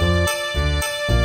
Música